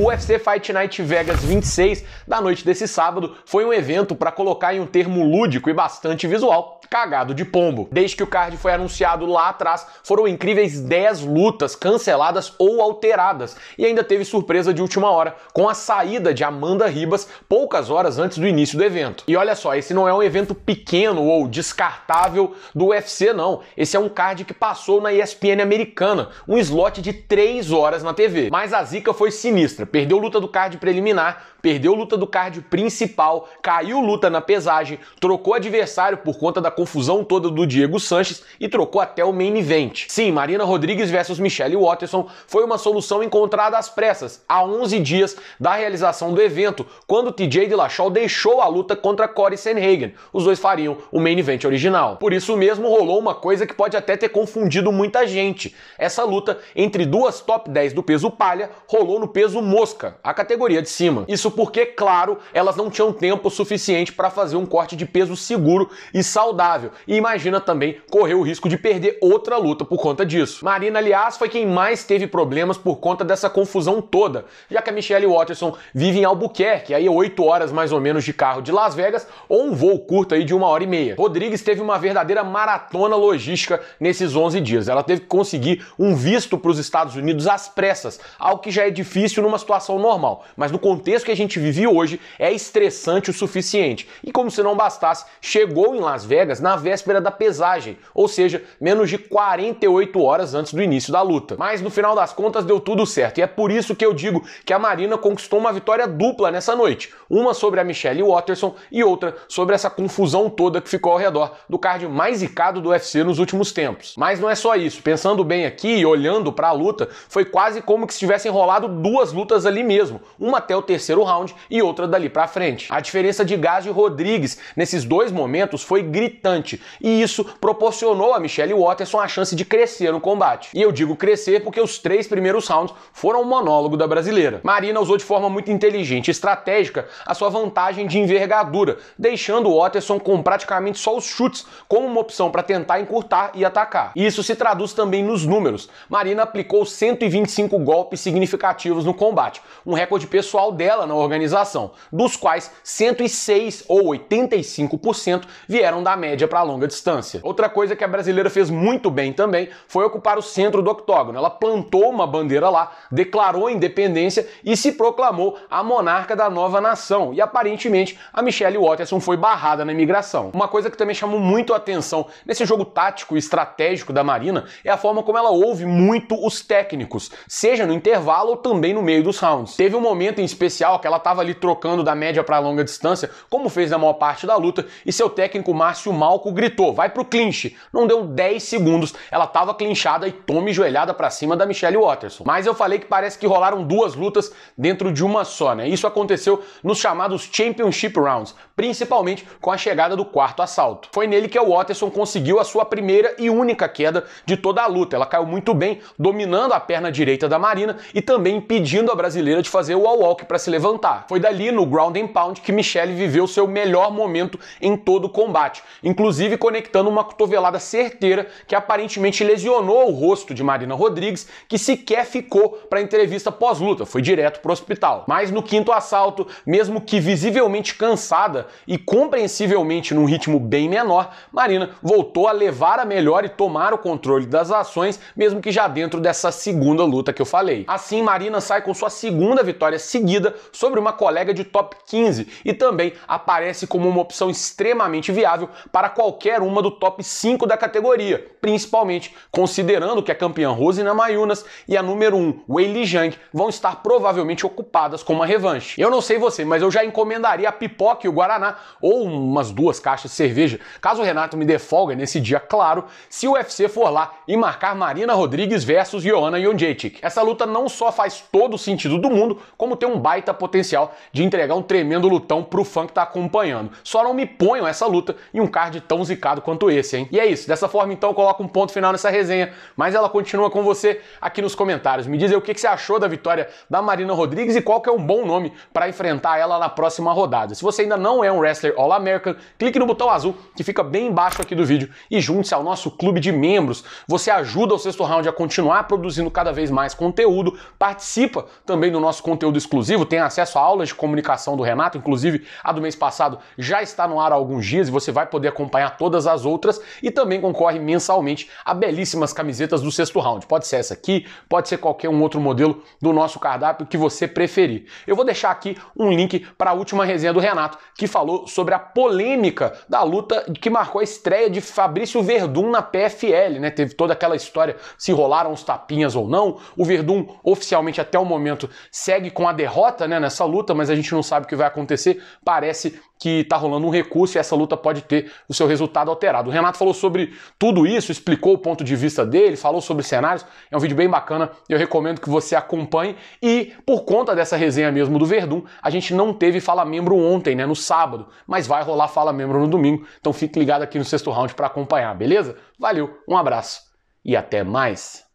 O UFC Fight Night Vegas 26 da noite desse sábado foi um evento para colocar em um termo lúdico e bastante visual, cagado de pombo. Desde que o card foi anunciado lá atrás, foram incríveis 10 lutas canceladas ou alteradas e ainda teve surpresa de última hora com a saída de Amanda Ribas poucas horas antes do início do evento. E olha só, esse não é um evento pequeno ou descartável do UFC não. Esse é um card que passou na ESPN americana, um slot de 3 horas na TV. Mas a zica foi sinistra. Perdeu luta do card preliminar, perdeu luta do card principal, caiu luta na pesagem, trocou adversário por conta da confusão toda do Diego Sanches e trocou até o main event. Sim, Marina Rodrigues versus Michelle Watterson foi uma solução encontrada às pressas, a 11 dias da realização do evento, quando TJ Dillashaw deixou a luta contra Corey Sanhagen. Os dois fariam o main event original. Por isso mesmo rolou uma coisa que pode até ter confundido muita gente. Essa luta entre duas top 10 do peso palha rolou no peso mosca, a categoria de cima. Isso porque, claro, elas não tinham tempo suficiente para fazer um corte de peso seguro e saudável. E imagina também correr o risco de perder outra luta por conta disso. Marina, aliás, foi quem mais teve problemas por conta dessa confusão toda, já que a Michelle Watterson vive em Albuquerque, aí 8 horas mais ou menos de carro de Las Vegas, ou um voo curto aí de uma hora e meia. Rodrigues teve uma verdadeira maratona logística nesses 11 dias. Ela teve que conseguir um visto para os Estados Unidos às pressas, algo que já é difícil numa situação normal. Mas no contexto que a gente vive hoje, é estressante o suficiente. E como se não bastasse, chegou em Las Vegas na véspera da pesagem, ou seja, menos de 48 horas antes do início da luta. Mas no final das contas deu tudo certo, e é por isso que eu digo que a Marina conquistou uma vitória dupla nessa noite. Uma sobre a Michelle Watterson e outra sobre essa confusão toda que ficou ao redor do card mais zicado do UFC nos últimos tempos. Mas não é só isso. Pensando bem aqui e olhando para a luta, foi quase como que se tivessem rolado duas lutas ali mesmo, uma até o terceiro round e outra dali para frente. A diferença de gás de Rodrigues nesses dois momentos foi gritante e isso proporcionou a Michelle Watterson a chance de crescer no combate. E eu digo crescer porque os três primeiros rounds foram um monólogo da brasileira. Marina usou de forma muito inteligente e estratégica a sua vantagem de envergadura, deixando o Watterson com praticamente só os chutes como uma opção para tentar encurtar e atacar. E isso se traduz também nos números. Marina aplicou 125 golpes significativos no combate, um recorde pessoal dela na organização, dos quais 106 ou 85% vieram da média para longa distância. Outra coisa que a brasileira fez muito bem também foi ocupar o centro do octógono. Ela plantou uma bandeira lá, declarou independência e se proclamou a monarca da nova nação. E aparentemente a Michelle Watterson foi barrada na imigração. Uma coisa que também chamou muito a atenção nesse jogo tático e estratégico da Marina é a forma como ela ouve muito os técnicos, seja no intervalo ou também no meio dos rounds. Teve um momento em especial que ela estava ali trocando da média para longa distância, como fez na maior parte da luta, e seu técnico Márcio Malco gritou: "Vai pro clinch". Não deu 10 segundos, ela estava clinchada e tome joelhada para cima da Michelle Watterson. Mas eu falei que parece que rolaram duas lutas dentro de uma só, né? Isso aconteceu nos chamados Championship Rounds, principalmente com a chegada do quarto assalto. Foi nele que a Watterson conseguiu a sua primeira e única queda de toda a luta. Ela caiu muito bem, dominando a perna direita da Marina e também impedindo a brasileira de fazer o wall walk para se levantar. Foi dali no ground and pound que Michelle viveu seu melhor momento em todo o combate, inclusive conectando uma cotovelada certeira que aparentemente lesionou o rosto de Marina Rodrigues, que sequer ficou para entrevista pós-luta, foi direto para o hospital. Mas no quinto assalto, mesmo que visivelmente cansada e compreensivelmente num ritmo bem menor, Marina voltou a levar a melhor e tomar o controle das ações, mesmo que já dentro dessa segunda luta que eu falei. Assim, Marina sai com sua segunda vitória seguida sobre uma colega de top 15 e também aparece como uma opção extremamente viável para qualquer uma do top 5 da categoria, principalmente considerando que a campeã Rosina Mayunas e a número 1, Weili Zhang, vão estar provavelmente ocupadas com uma revanche. Eu não sei você, mas eu já encomendaria a pipoca e o Guaraná ou umas duas caixas de cerveja, caso o Renato me dê folga nesse dia, claro, se o UFC for lá e marcar Marina Rodrigues versus Joanna Jędrzejczyk. Essa luta não só faz todo o sentido do mundo, como tem um baita potencial de entregar um tremendo lutão pro fã que tá acompanhando. Só não me ponham essa luta em um card tão zicado quanto esse, hein? E é isso, dessa forma então eu coloco um ponto final nessa resenha, mas ela continua com você aqui nos comentários. Me diz aí o que você achou da vitória da Marina Rodrigues e qual que é um bom nome para enfrentar ela na próxima rodada. Se você ainda não é um wrestler All-American, clique no botão azul que fica bem embaixo aqui do vídeo e junte-se ao nosso clube de membros. Você ajuda o Sexto Round a continuar produzindo cada vez mais conteúdo, participa também no nosso conteúdo exclusivo, tem acesso a aulas de comunicação do Renato, inclusive a do mês passado já está no ar há alguns dias e você vai poder acompanhar todas as outras e também concorre mensalmente a belíssimas camisetas do sexto round. Pode ser essa aqui, pode ser qualquer um outro modelo do nosso cardápio que você preferir. Eu vou deixar aqui um link para a última resenha do Renato, que falou sobre a polêmica da luta que marcou a estreia de Fabrício Verdun na PFL, né? Teve toda aquela história se rolaram os tapinhas ou não. O Verdun oficialmente até o momento segue com a derrota, né, nessa luta, mas a gente não sabe o que vai acontecer. Parece que está rolando um recurso e essa luta pode ter o seu resultado alterado. O Renato falou sobre tudo isso, explicou o ponto de vista dele, falou sobre cenários. É um vídeo bem bacana, eu recomendo que você acompanhe. E por conta dessa resenha mesmo do Verdun, a gente não teve Fala Membro ontem, né, no sábado, mas vai rolar Fala Membro no domingo. Então fique ligado aqui no sexto round para acompanhar, beleza? Valeu, um abraço e até mais.